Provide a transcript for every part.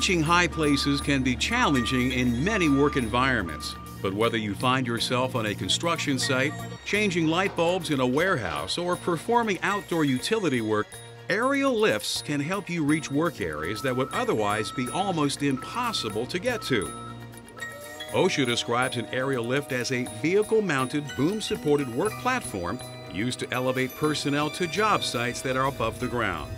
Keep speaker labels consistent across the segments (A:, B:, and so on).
A: Reaching high places can be challenging in many work environments, but whether you find yourself on a construction site, changing light bulbs in a warehouse, or performing outdoor utility work, aerial lifts can help you reach work areas that would otherwise be almost impossible to get to. OSHA describes an aerial lift as a vehicle-mounted, boom-supported work platform used to elevate personnel to job sites that are above the ground.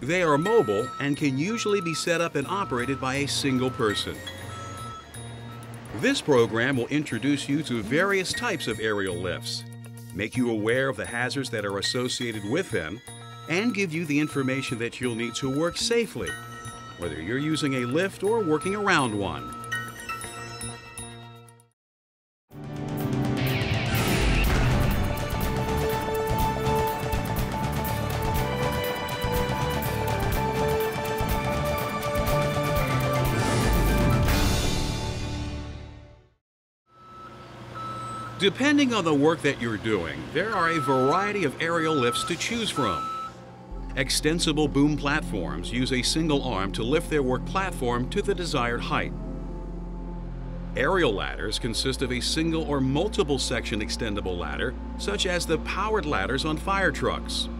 A: They are mobile and can usually be set up and operated by a single person. This program will introduce you to various types of aerial lifts, make you aware of the hazards that are associated with them, and give you the information that you'll need to work safely, whether you're using a lift or working around one. Depending on the work that you're doing, there are a variety of aerial lifts to choose from. Extensible boom platforms use a single arm to lift their work platform to the desired height. Aerial ladders consist of a single or multiple section extendable ladder, such as the powered ladders on fire trucks.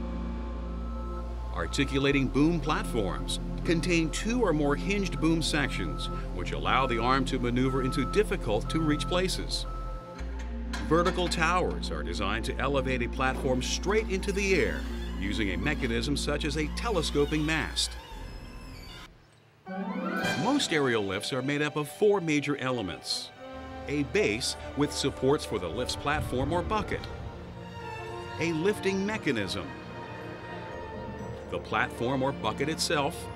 A: Articulating boom platforms contain two or more hinged boom sections, which allow the arm to maneuver into difficult to reach places. Vertical towers are designed to elevate a platform straight into the air using a mechanism such as a telescoping mast. Most aerial lifts are made up of four major elements. A base with supports for the lift's platform or bucket. A lifting mechanism. The platform or bucket itself.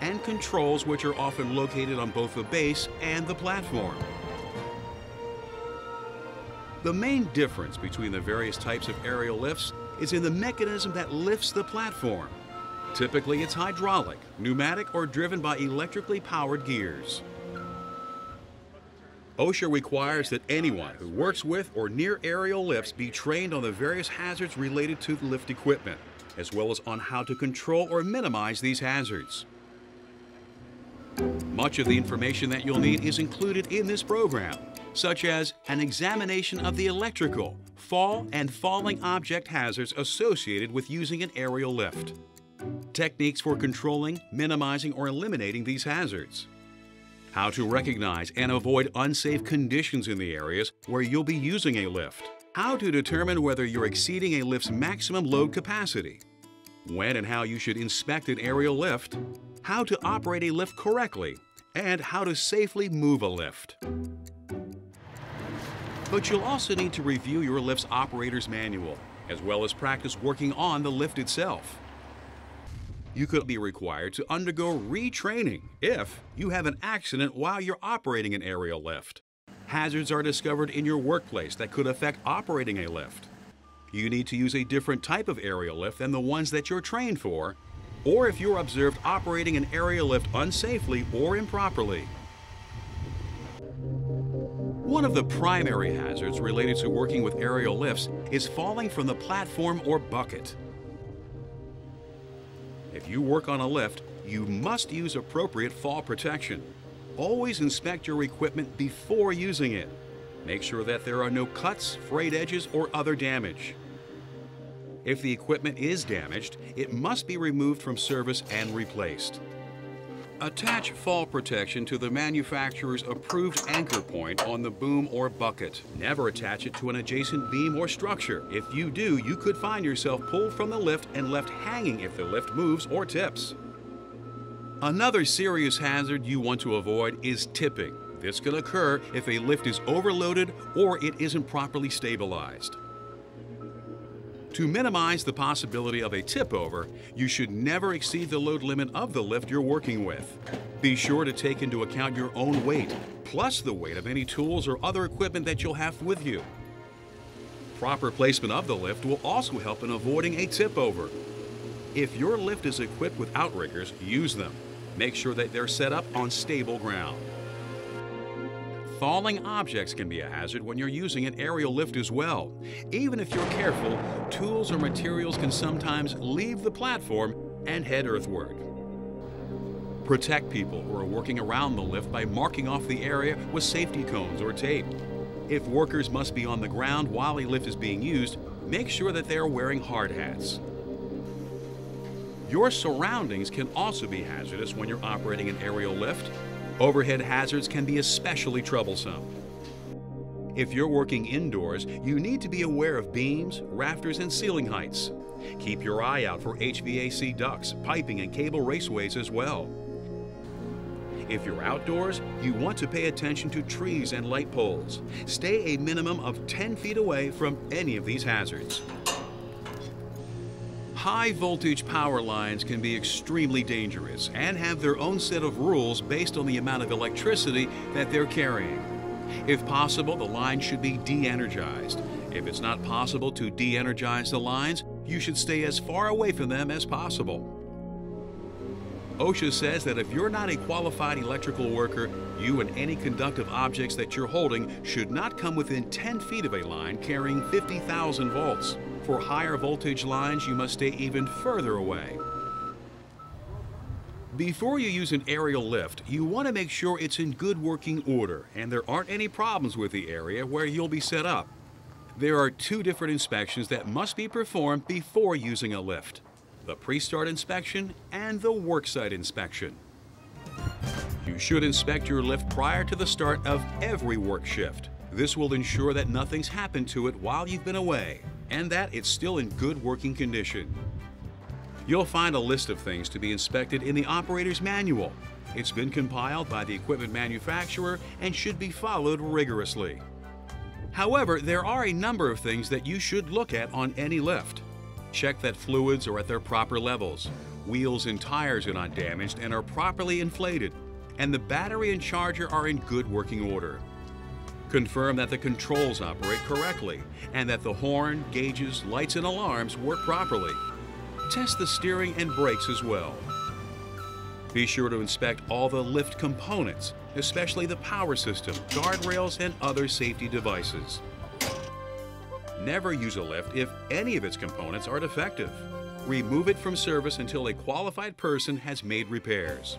A: And controls which are often located on both the base and the platform. The main difference between the various types of aerial lifts is in the mechanism that lifts the platform. Typically, it's hydraulic, pneumatic, or driven by electrically powered gears. OSHA requires that anyone who works with or near aerial lifts be trained on the various hazards related to the lift equipment, as well as on how to control or minimize these hazards. Much of the information that you'll need is included in this program, such as an examination of the electrical, fall, and falling object hazards associated with using an aerial lift. Techniques for controlling, minimizing, or eliminating these hazards. How to recognize and avoid unsafe conditions in the areas where you'll be using a lift. How to determine whether you're exceeding a lift's maximum load capacity. When and how you should inspect an aerial lift. How to operate a lift correctly. And how to safely move a lift. But you'll also need to review your lift's operator's manual, as well as practice working on the lift itself. You could be required to undergo retraining if you have an accident while you're operating an aerial lift. Hazards are discovered in your workplace that could affect operating a lift. You need to use a different type of aerial lift than the ones that you're trained for, or if you're observed operating an aerial lift unsafely or improperly, one of the primary hazards related to working with aerial lifts is falling from the platform or bucket. If you work on a lift, you must use appropriate fall protection. Always inspect your equipment before using it. Make sure that there are no cuts, frayed edges, or other damage. If the equipment is damaged, it must be removed from service and replaced. Attach fall protection to the manufacturer's approved anchor point on the boom or bucket. Never attach it to an adjacent beam or structure. If you do, you could find yourself pulled from the lift and left hanging if the lift moves or tips. Another serious hazard you want to avoid is tipping. This can occur if a lift is overloaded or it isn't properly stabilized. To minimize the possibility of a tip over, you should never exceed the load limit of the lift you're working with. Be sure to take into account your own weight, plus the weight of any tools or other equipment that you'll have with you. Proper placement of the lift will also help in avoiding a tip over. If your lift is equipped with outriggers, use them. Make sure that they're set up on stable ground. Falling objects can be a hazard when you're using an aerial lift as well. Even if you're careful, tools or materials can sometimes leave the platform and head earthward. Protect people who are working around the lift by marking off the area with safety cones or tape. If workers must be on the ground while a lift is being used, make sure that they are wearing hard hats. Your surroundings can also be hazardous when you're operating an aerial lift. Overhead hazards can be especially troublesome. If you're working indoors, you need to be aware of beams, rafters, and ceiling heights. Keep your eye out for HVAC ducts, piping, and cable raceways as well. If you're outdoors, you want to pay attention to trees and light poles. Stay a minimum of 10 feet away from any of these hazards. High voltage power lines can be extremely dangerous and have their own set of rules based on the amount of electricity that they're carrying. If possible, the line should be de-energized. If it's not possible to de-energize the lines, you should stay as far away from them as possible. OSHA says that if you're not a qualified electrical worker, you and any conductive objects that you're holding should not come within 10 feet of a line carrying 50,000 volts. For higher voltage lines, you must stay even further away. Before you use an aerial lift, you want to make sure it's in good working order and there aren't any problems with the area where you'll be set up. There are two different inspections that must be performed before using a lift. The pre-start inspection and the worksite inspection. You should inspect your lift prior to the start of every work shift. This will ensure that nothing's happened to it while you've been away and that it's still in good working condition. You'll find a list of things to be inspected in the operator's manual. It's been compiled by the equipment manufacturer and should be followed rigorously. However, there are a number of things that you should look at on any lift. Check that fluids are at their proper levels, wheels and tires are not damaged and are properly inflated, and the battery and charger are in good working order. Confirm that the controls operate correctly and that the horn, gauges, lights, and alarms work properly. Test the steering and brakes as well. Be sure to inspect all the lift components, especially the power system, guardrails, and other safety devices. Never use a lift if any of its components are defective. Remove it from service until a qualified person has made repairs.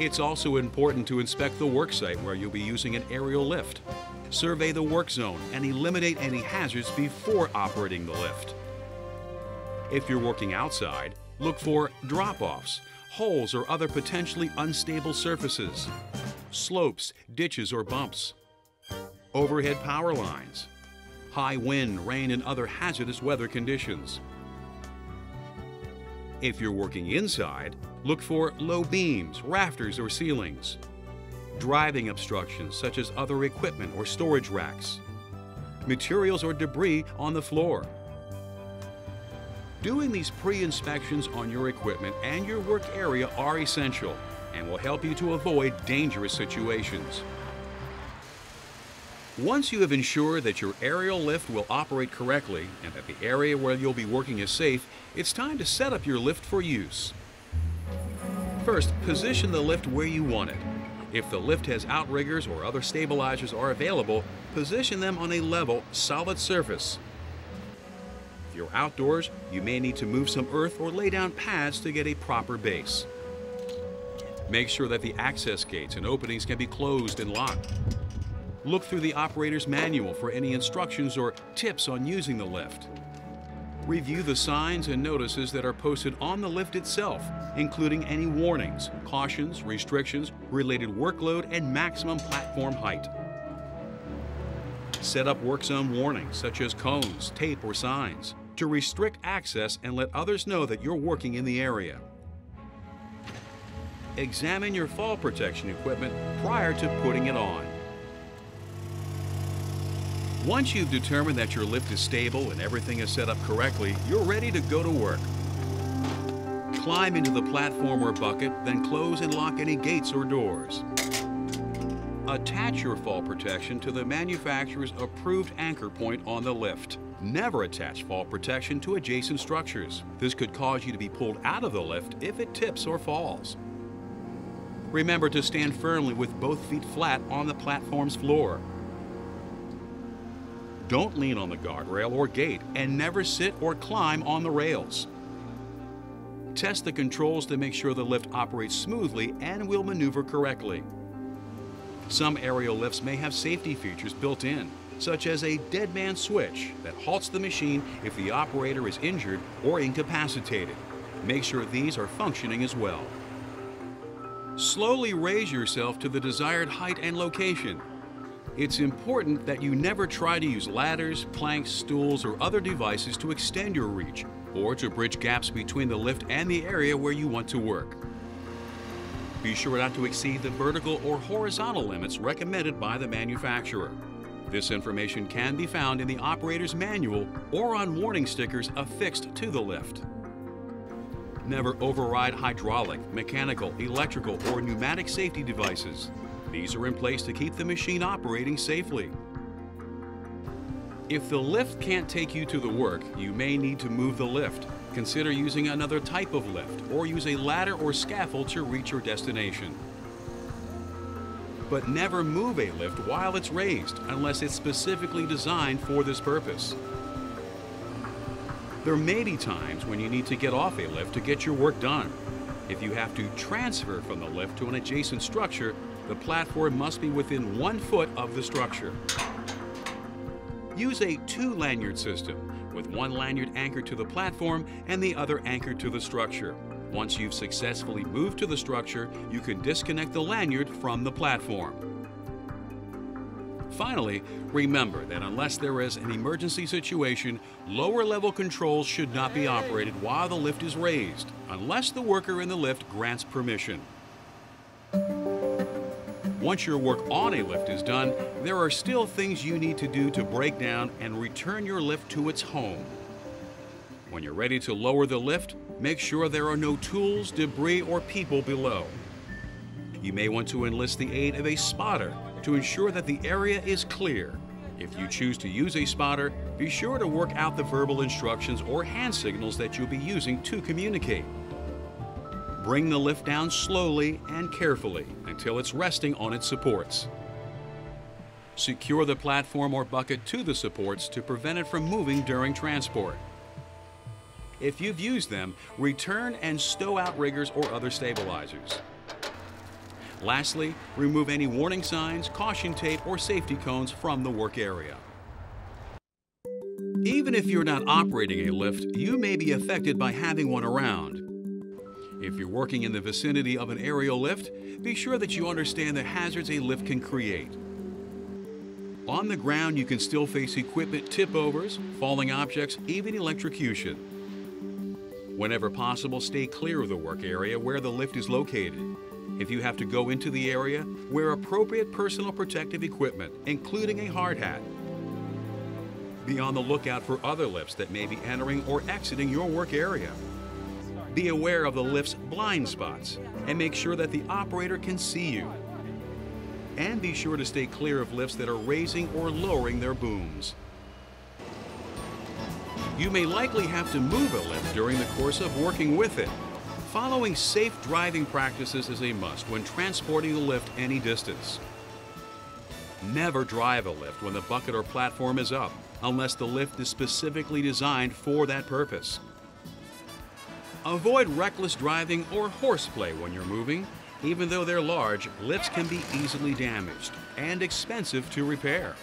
A: It's also important to inspect the worksite where you'll be using an aerial lift. Survey the work zone and eliminate any hazards before operating the lift. If you're working outside, look for drop-offs, holes or other potentially unstable surfaces, slopes, ditches or bumps, overhead power lines, high wind, rain, and other hazardous weather conditions. If you're working inside, look for low beams, rafters, or ceilings. Driving obstructions such as other equipment or storage racks. Materials or debris on the floor. Doing these pre-inspections on your equipment and your work area are essential and will help you to avoid dangerous situations. Once you have ensured that your aerial lift will operate correctly and that the area where you'll be working is safe, it's time to set up your lift for use. First, position the lift where you want it. If the lift has outriggers or other stabilizers are available, position them on a level, solid surface. If you're outdoors, you may need to move some earth or lay down pads to get a proper base. Make sure that the access gates and openings can be closed and locked. Look through the operator's manual for any instructions or tips on using the lift. Review the signs and notices that are posted on the lift itself, including any warnings, cautions, restrictions, related workload, and maximum platform height. Set up work zone warnings such as cones, tape, or signs to restrict access and let others know that you're working in the area. Examine your fall protection equipment prior to putting it on. Once you've determined that your lift is stable and everything is set up correctly, you're ready to go to work. Climb into the platform or bucket, then close and lock any gates or doors. Attach your fall protection to the manufacturer's approved anchor point on the lift. Never attach fall protection to adjacent structures. This could cause you to be pulled out of the lift if it tips or falls. Remember to stand firmly with both feet flat on the platform's floor. Don't lean on the guardrail or gate and never sit or climb on the rails. Test the controls to make sure the lift operates smoothly and will maneuver correctly. Some aerial lifts may have safety features built in, such as a dead man switch that halts the machine if the operator is injured or incapacitated. Make sure these are functioning as well. Slowly raise yourself to the desired height and location. It's important that you never try to use ladders, planks, stools, or other devices to extend your reach or to bridge gaps between the lift and the area where you want to work. Be sure not to exceed the vertical or horizontal limits recommended by the manufacturer. This information can be found in the operator's manual or on warning stickers affixed to the lift. Never override hydraulic, mechanical, electrical, or pneumatic safety devices. These are in place to keep the machine operating safely. If the lift can't take you to the work, you may need to move the lift. Consider using another type of lift or use a ladder or scaffold to reach your destination. But never move a lift while it's raised unless it's specifically designed for this purpose. There may be times when you need to get off a lift to get your work done. If you have to transfer from the lift to an adjacent structure, the platform must be within one foot of the structure. Use a two lanyard system, with one lanyard anchored to the platform and the other anchored to the structure. Once you've successfully moved to the structure, you can disconnect the lanyard from the platform. Finally, remember that unless there is an emergency situation, lower level controls should not be operated while the lift is raised, unless the worker in the lift grants permission. Once your work on a lift is done, there are still things you need to do to break down and return your lift to its home. When you're ready to lower the lift, make sure there are no tools, debris, or people below. You may want to enlist the aid of a spotter to ensure that the area is clear. If you choose to use a spotter, be sure to work out the verbal instructions or hand signals that you'll be using to communicate. Bring the lift down slowly and carefully until it's resting on its supports. Secure the platform or bucket to the supports to prevent it from moving during transport. If you've used them, return and stow outriggers or other stabilizers. Lastly, remove any warning signs, caution tape, or safety cones from the work area. Even if you're not operating a lift, you may be affected by having one around. If you're working in the vicinity of an aerial lift, be sure that you understand the hazards a lift can create. On the ground, you can still face equipment tip overs, falling objects, even electrocution. Whenever possible, stay clear of the work area where the lift is located. If you have to go into the area, wear appropriate personal protective equipment, including a hard hat. Be on the lookout for other lifts that may be entering or exiting your work area. Be aware of the lift's blind spots and make sure that the operator can see you. And be sure to stay clear of lifts that are raising or lowering their booms. You may likely have to move a lift during the course of working with it. Following safe driving practices is a must when transporting the lift any distance. Never drive a lift when the bucket or platform is up, unless the lift is specifically designed for that purpose. Avoid reckless driving or horseplay when you're moving. Even though they're large, lifts can be easily damaged and expensive to repair.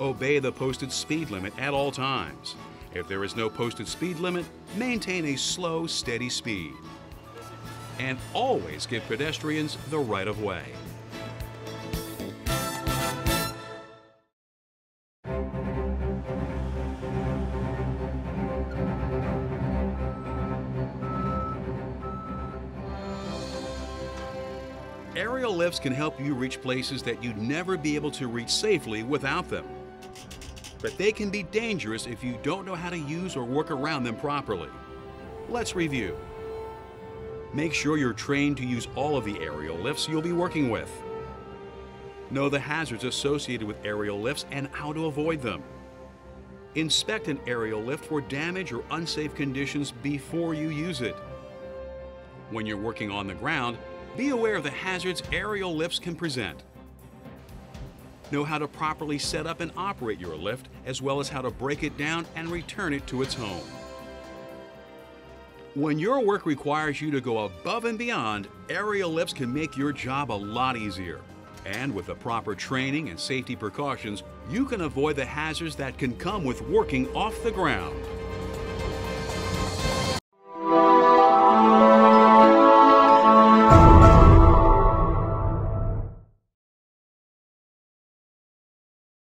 A: Obey the posted speed limit at all times. If there is no posted speed limit, maintain a slow, steady speed. And always give pedestrians the right of way. Lifts can help you reach places that you'd never be able to reach safely without them. But they can be dangerous if you don't know how to use or work around them properly. Let's review. Make sure you're trained to use all of the aerial lifts you'll be working with. Know the hazards associated with aerial lifts and how to avoid them. Inspect an aerial lift for damage or unsafe conditions before you use it. When you're working on the ground, be aware of the hazards aerial lifts can present. Know how to properly set up and operate your lift, as well as how to break it down and return it to its home. When your work requires you to go above and beyond, aerial lifts can make your job a lot easier. And with the proper training and safety precautions, you can avoid the hazards that can come with working off the ground.